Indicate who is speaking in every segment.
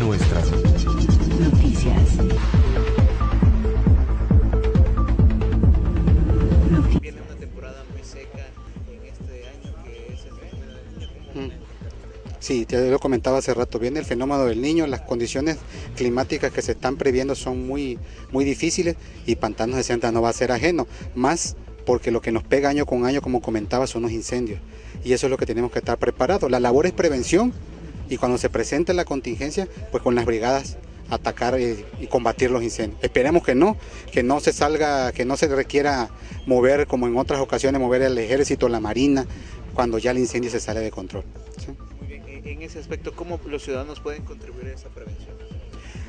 Speaker 1: Nuestras
Speaker 2: Noticias. Noti-
Speaker 3: Viene una temporada muy seca en este año que es el fenómeno del niño. ¿Cómo
Speaker 4: Mm. Sí, ya lo comentaba hace rato, viene el fenómeno del niño, las condiciones climáticas que se están previendo son muy, muy difíciles y Pantanos de Santa no va a ser ajeno, más porque lo que nos pega año con año, como comentaba, son los incendios y eso es lo que tenemos que estar preparados. La labor es prevención y cuando se presente la contingencia, pues con las brigadas atacar eh, y combatir los incendios. Esperemos que no, que no se salga, que no se requiera mover como en otras ocasiones, mover el ejército, la marina, cuando ya el incendio se sale de control. ¿sí?
Speaker 3: Muy bien, en en ese aspecto, ¿cómo los ciudadanos pueden contribuir a esa prevención?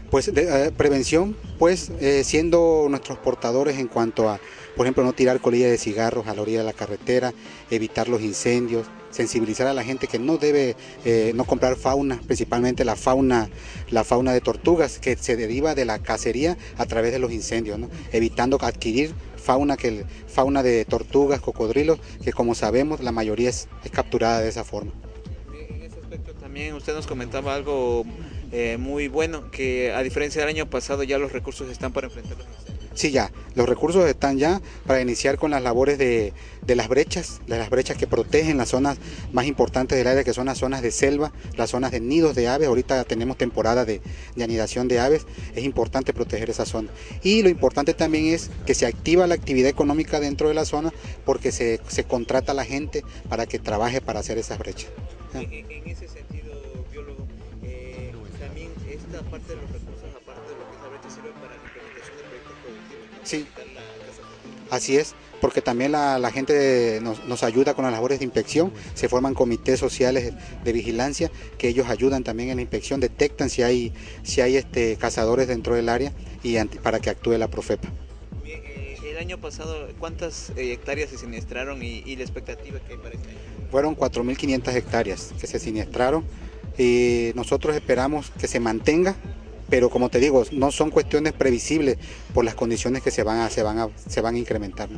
Speaker 4: Pues de, eh, prevención, pues eh, siendo nuestros portadores en cuanto a, por ejemplo, no tirar colillas de cigarros a la orilla de la carretera, evitar los incendios, sensibilizar a la gente que no debe eh, no comprar fauna, principalmente la fauna, la fauna de tortugas que se deriva de la cacería a través de los incendios, ¿no? evitando adquirir fauna que fauna de tortugas, cocodrilos, que como sabemos la mayoría es, es capturada de esa forma.
Speaker 3: En ese aspecto también usted nos comentaba algo eh, muy bueno, que a diferencia del año pasado ya los recursos están para enfrentar los incendios.
Speaker 4: Sí, ya, los recursos están ya para iniciar con las labores de, de las brechas, de las brechas que protegen las zonas más importantes del área, que son las zonas de selva, las zonas de nidos de aves. Ahorita tenemos temporada de, de anidación de aves, es importante proteger esa zona. Y lo importante también es que se activa la actividad económica dentro de la zona porque se, se contrata a la gente para que trabaje para hacer esas brechas.
Speaker 3: En ese sentido, biólogo, eh, también esta parte de los recursos, aparte de lo que es la brecha, sirve para
Speaker 4: Sí. Así es, porque también la, la gente nos, nos ayuda con las labores de inspección, se forman comités sociales de vigilancia que ellos ayudan también en la inspección, detectan si hay, si hay este, cazadores dentro del área y ante- para que actúe la Profepa.
Speaker 3: Eh, el año pasado, ¿cuántas eh, hectáreas se siniestraron y, y la expectativa que hay para este año?
Speaker 4: Fueron 4.500 hectáreas que se siniestraron y nosotros esperamos que se mantenga, pero como te digo, no son cuestiones previsibles por las condiciones que se van a, se van se van a incrementar.